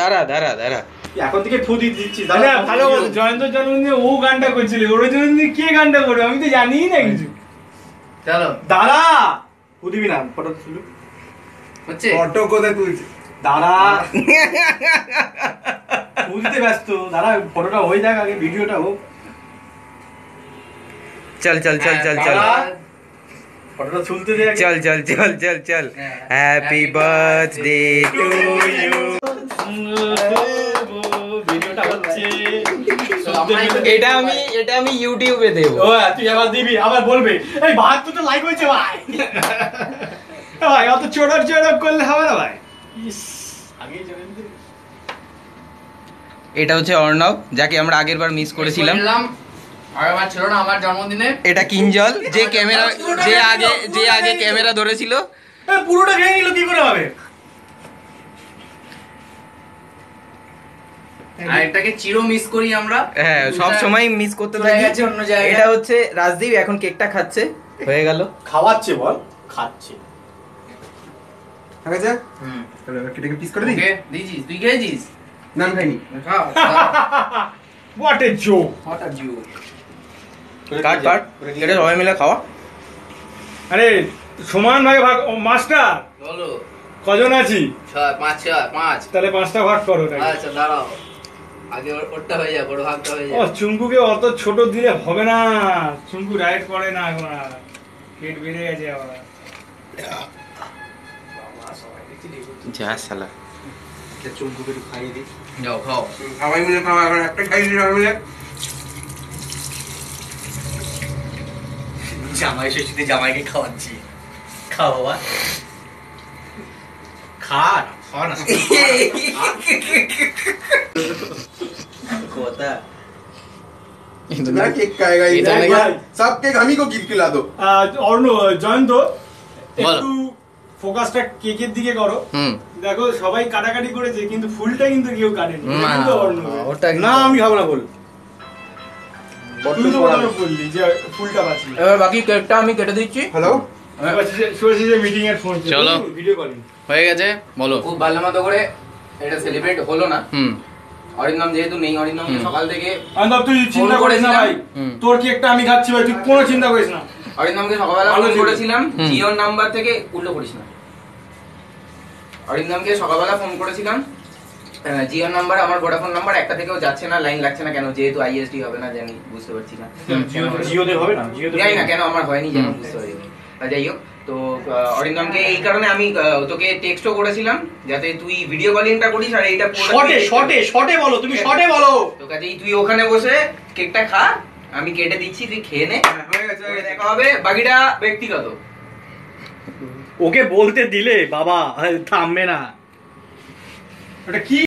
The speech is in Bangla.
দাঁড়া দাঁড়া দাঁড়া। এখন থেকে ফু দিয়ে দিচ্ছি আরে ভালো কথা জয়ন্ত জন্মদিনে ও গানটা করছিল। ওর জন্মদিনে কে গানটা করবে? আমি তো জানিই না কিছু। চলো। দাঁড়া। ফু দিবি না ফটো তুলু হচ্ছে? ফটো কোথায় তুলছে? দাঁড়া। ফু দিতে ব্যস্ত। দাঁড়া ফটোটা হয়ে যাক আগে ভিডিওটা হোক। চল চল চল চল চল। দাঁড়া। ফটোটা তুলতে দে চল চল চল চল চল। হ্যাপি বার্থডে টু ইউ ভিডিওটা হচ্ছে এটা আমি এটা আমি ইউটিউবে দেব। ও তুই আবার দিবি আবার বলবে। এই বাহাত্তর তো লাইক হয়েছে ভাই। ভাই অত চোড়ার চোড়া করলে হবে না ভাই। এটা হচ্ছে অর্ণব যাকে আমরা আগের বার মিস করেছিলাম। বললাম ছিল না আমার জন্মদিনে। এটা কিঞ্জল যে ক্যামেরা যে আগে যে আগে ক্যামেরা ধরেছিল। পুরোটা ভেঙে নিল কি করে হবে? এটাকে চিরো মিস করি আমরা। হ্যাঁ সব সময় মিস করতে চলে থাকি। অন্য জায়গায়। এটা হচ্ছে রাজদীপ এখন কেকটা খাচ্ছে। হয়ে গেল। খাওয়াচ্ছে বল। খাচ্ছে। ঠিক আছে হুম কেটে পিস করে দিই? দিয়েছিস তুই খেয়েছিস? না খাইনি। খাও what a joke what are you cut cut. এটা সবাই মিলে খাওয়া। আরে সমান ভাগে ভাগ ও, মাস্টার? বলো। কজন আছি? ছয় পাঁচ ছয় পাঁচ। তাহলে পাঁচটা ভাগ করো আচ্ছা দাঁড়াও। আগে ওরটা হয়ে ভাগটা হয়ে ও যাক। অত ছোট দিলে হবে না। চুঙ্কু রাইড করে না এখন আর। পেট বেড়ে গেছে আবার। যা শালা। চুমকুকে খাইয়ে দিই। যাও খাও। সবাই মিলে খাওয়া এখন একটা খাই দিই সবাই মিলে। জামাই ষষ্ঠীতে জামাইকে খাওয়াচ্ছি খাও বাবা খা না, খাওয়া না কথা ना केक खाएगा ये इधर नहीं। सब केक हम ही को गिफ्ट खिला दो আহ, অর্ণ জয়ন্ত বলো। একটু ফোকাসটা কেকের দিকে করো হুম দেখো সবাই কাটাকাটি করেছে কিন্তু ফুলটা কিন্তু কেউ কাটেনি না, কিন্তু অর্ণ ওটা না আমি খাবো না বল এবার বাকি কেকটা আমি কেটে দিচ্ছি। हेलो মিটিং এর ফোন চলো। ভিডিও কলিং হয়ে গেছে বলো। খুব ভালো মতো করে এটা সেলিব্রেট হলো না। হুম। অরিন্দম যেহেতু নেই অরিন্দম সকাল থেকে অন্দর তুই চিন্তা করিস না ভাই। তোর কেকটা আমি খাচ্ছি ভাই তুই কোনো চিন্তা করিস না। অরিন্দমকে সকালবেলা ফোন করেছিলাম। জিওর নাম্বার থেকে উল্টো করিস না। অরিন্দমকে সকালবেলা ফোন করেছিলাম জিওর নাম্বার আমার ভোডাফোন নাম্বার একটা থেকেও যাচ্ছে না লাইন লাগছে না কেন? যেহেতু আইএসডি হবে না জানি বুঝতে পারছি না। জিও- জিওদের হবে? না জিওদের জানি না কেন আমার হয়নি যেন বুঝতে পারিনি। আর যাই হোক তো অরিন্দমকে এই কারণে আমি তোকে টেক্সটও করেছিলাম যাতে তুই ভিডিও কলিংটা করিস আর এইটা শর্টে শর্টে শর্টে বলো তুমি শর্টে বলো। তো কাজেই তুই ওখানে বসে কেকটা খা আমি কেটে দিচ্ছি তুই খেয়ে নে। হয়ে গেছে হয়ে গেছে। দেখা হবে। বাকিটা ব্যক্তিগত। ওকে বলতে দিলে বাবা থামবে না। ওটা কি?